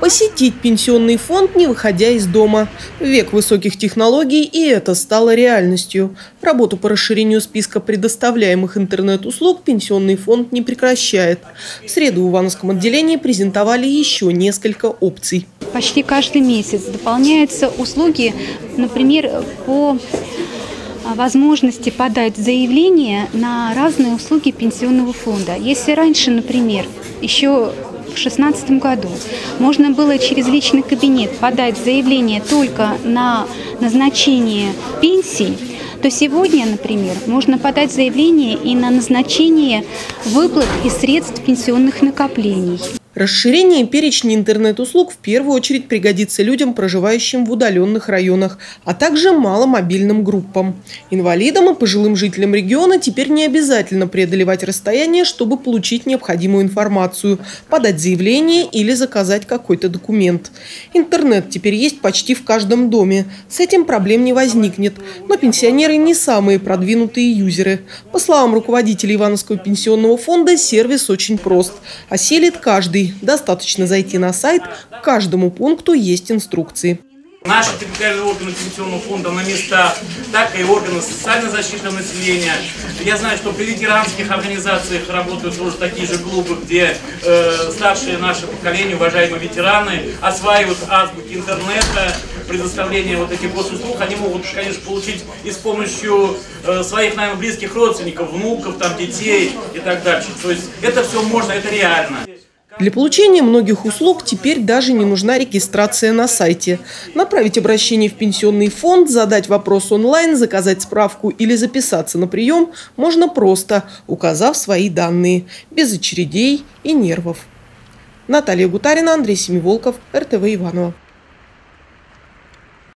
Посетить пенсионный фонд, не выходя из дома. Век высоких технологий, и это стало реальностью. Работу по расширению списка предоставляемых интернет-услуг пенсионный фонд не прекращает. В среду в Ивановском отделении презентовали еще несколько опций. Почти каждый месяц дополняются услуги, например, по возможности подать заявление на разные услуги пенсионного фонда. Если раньше, например, еще 2016 году можно было через личный кабинет подать заявление только на назначение пенсий, то сегодня, например, можно подать заявление и на назначение выплат и средств пенсионных накоплений. Расширение перечня интернет-услуг в первую очередь пригодится людям, проживающим в удаленных районах, а также маломобильным группам. Инвалидам и пожилым жителям региона теперь не обязательно преодолевать расстояние, чтобы получить необходимую информацию, подать заявление или заказать какой-то документ. Интернет теперь есть почти в каждом доме. С этим проблем не возникнет. Но пенсионеры не самые продвинутые юзеры. По словам руководителя Ивановского пенсионного фонда, сервис очень прост. Осилит каждый Достаточно зайти на сайт, к каждому пункту есть инструкции. Наши территориальные органы пенсионного фонда на местах, так и органы социальной защиты населения. Я знаю, что при ветеранских организациях работают тоже такие же клубы, где э, старшие наше поколение, уважаемые ветераны, осваивают азбуки интернета, предоставление вот этих госуслуг, они могут, конечно, получить и с помощью э, своих, наверное, близких родственников, внуков, там, детей и так дальше. То есть это все можно, это реально. Для получения многих услуг теперь даже не нужна регистрация на сайте. Направить обращение в пенсионный фонд, задать вопрос онлайн, заказать справку или записаться на прием можно просто, указав свои данные, без очередей и нервов. Наталья Гутарина, Андрей Семиволков, РТВ Иванова.